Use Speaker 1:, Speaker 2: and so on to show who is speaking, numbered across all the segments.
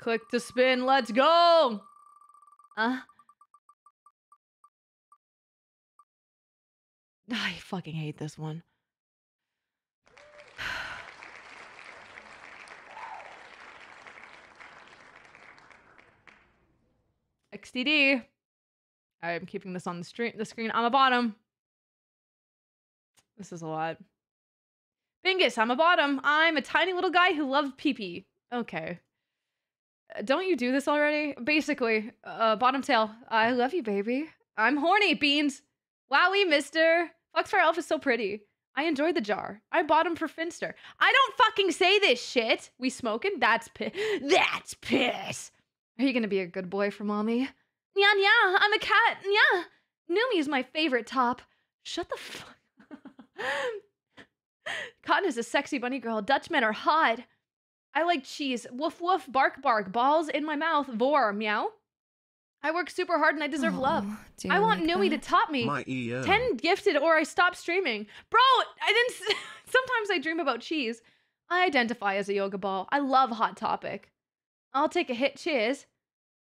Speaker 1: Click to spin. Let's go. Uh. I fucking hate this one. XDD. I'm keeping this on the, stream, the screen on the bottom. This is a lot. Bingus, I'm a bottom. I'm a tiny little guy who loves pee pee. Okay. Don't you do this already? Basically, uh, bottom tail. I love you, baby. I'm horny, Beans. Wowie, mister. Foxfire Elf is so pretty. I enjoy the jar. I bought him for Finster. I don't fucking say this shit. We smoking? That's piss. That's piss. Are you gonna be a good boy for mommy? Yeah, yeah, I'm a cat. Yeah. Numi is my favorite top. Shut the fuck. Cotton is a sexy bunny girl. Dutchmen are hot. I like cheese. Woof woof, bark bark, balls in my mouth, vor, meow. I work super hard and I deserve love. I want
Speaker 2: like
Speaker 1: Numi to top me.
Speaker 3: My ear.
Speaker 1: 10 gifted or I stop streaming. Bro, I didn't. Sometimes I dream about cheese. I identify as a yoga ball. I love Hot Topic. I'll take a hit. Cheers.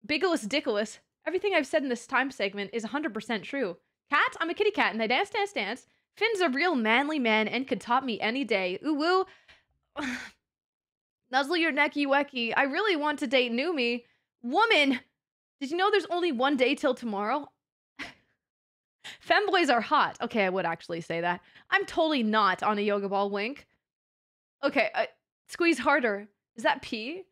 Speaker 1: Biggless Dickless. Everything I've said in this time segment is 100% true. Cat, I'm a kitty cat and I dance, dance, dance. Finn's a real manly man and could top me any day. Ooh, woo. Nuzzle your necky wecky. I really want to date Numi. Woman, did you know there's only one day till tomorrow? Femboys are hot. Okay, I would actually say that. I'm totally not on a yoga ball wink. Okay, uh, squeeze harder. Is that pee?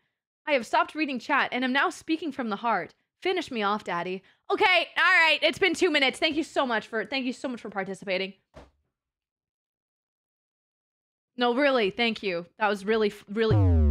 Speaker 1: I have stopped reading chat and am now speaking from the heart. Finish me off, daddy. Okay, all right. It's been 2 minutes. Thank you so much for thank you so much for participating. No, really, thank you. That was really really